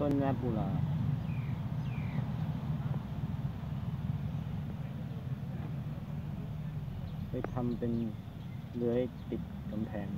ต้นแม่ปุราไปทำเป็นเลื้อยติดกำแพง